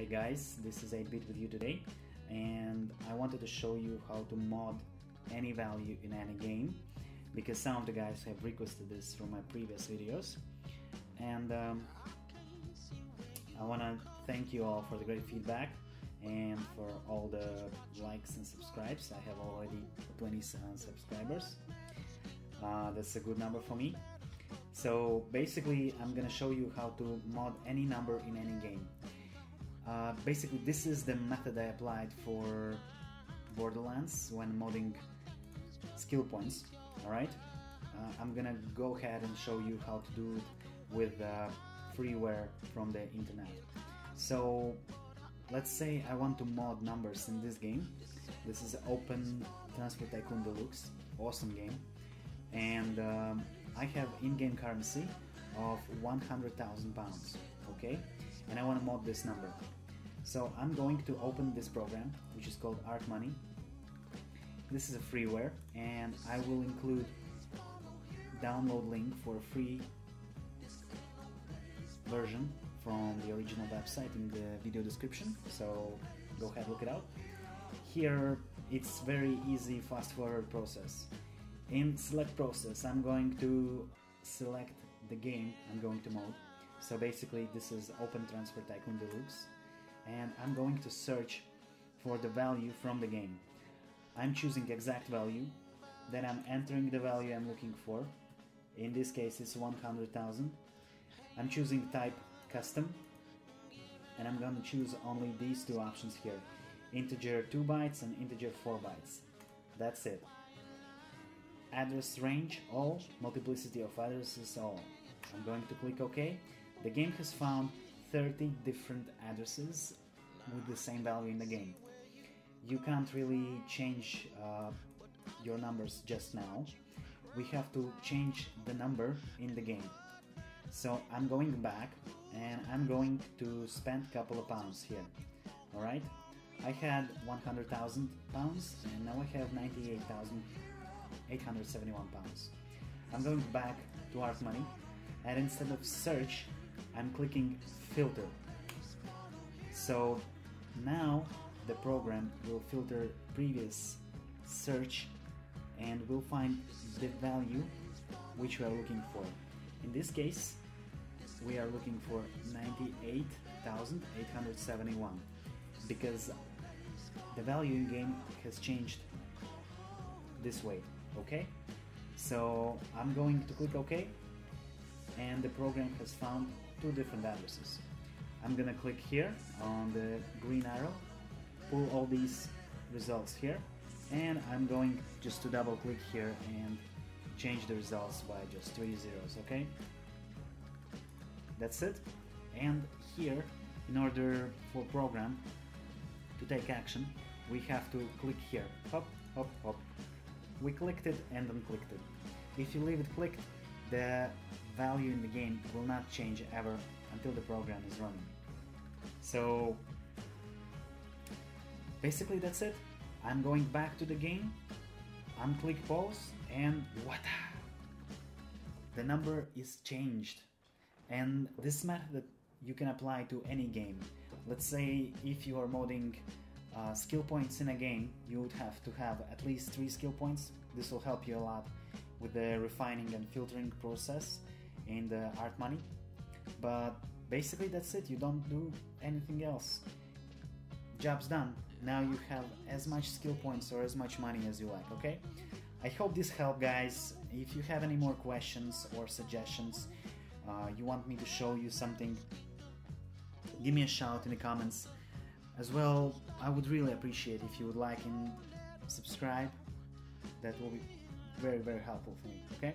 Hey guys, this is 8-Bit with you today and I wanted to show you how to mod any value in any game because some of the guys have requested this from my previous videos and um, I want to thank you all for the great feedback and for all the likes and subscribes. I have already 27 subscribers. Uh, that's a good number for me. So basically I'm gonna show you how to mod any number in any game. Uh, basically this is the method I applied for Borderlands when modding skill points, alright? Uh, I'm gonna go ahead and show you how to do it with uh, freeware from the internet. So let's say I want to mod numbers in this game. This is Open Transfer Tycoon Deluxe, awesome game. And um, I have in-game currency of 100,000 pounds, okay? And I want to mod this number. So I'm going to open this program, which is called Art Money. This is a freeware, and I will include download link for a free version from the original website in the video description. So go ahead, look it out. Here, it's very easy, fast forward process. In select process, I'm going to select the game I'm going to mod. So basically, this is Open Transfer Tycoon Deluxe, and I'm going to search for the value from the game. I'm choosing exact value, then I'm entering the value I'm looking for. In this case, it's 100,000. I'm choosing type custom, and I'm going to choose only these two options here integer 2 bytes and integer 4 bytes. That's it address range all, multiplicity of addresses all. I'm going to click OK. The game has found 30 different addresses with the same value in the game. You can't really change uh, your numbers just now. We have to change the number in the game. So I'm going back and I'm going to spend a couple of pounds here. Alright? I had 100,000 pounds and now I have 98,871 pounds. I'm going back to Art Money and instead of search, I'm clicking filter. So now the program will filter previous search and will find the value which we are looking for. In this case, we are looking for 98,871 because the value in game has changed this way okay so I'm going to click OK and the program has found two different addresses. I'm gonna click here on the green arrow pull all these results here and I'm going just to double click here and change the results by just three zeros okay? That's it. And here in order for program to take action we have to click here. Hop hop hop. We clicked it and unclicked it. If you leave it clicked, the value in the game will not change ever until the program is running. So basically that's it. I'm going back to the game, unclick pause, and what? The number is changed. And this method you can apply to any game. Let's say if you are modding uh, skill points in a game, you would have to have at least three skill points. This will help you a lot with the refining and filtering process in the art money. But basically that's it, you don't do anything else. Job's done. Now you have as much skill points or as much money as you like, okay? I hope this helped guys. If you have any more questions or suggestions, uh, you want me to show you something, give me a shout in the comments. As well, I would really appreciate if you would like and subscribe. That will be very, very helpful for me, okay?